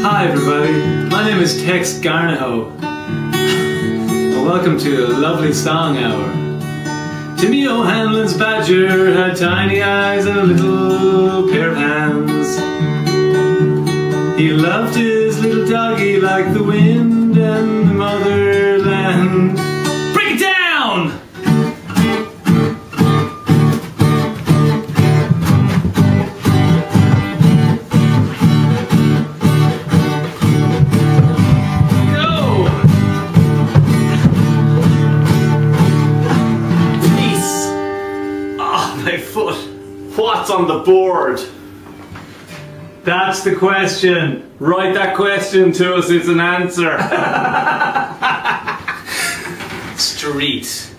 Hi everybody, my name is Tex Garnaho. Well, welcome to a lovely song hour. Timmy O'Hanlon's badger had tiny eyes and a little pair of hands. He loved his little doggy like the wind my foot. What's on the board? That's the question. Write that question to us, it's an answer. Street.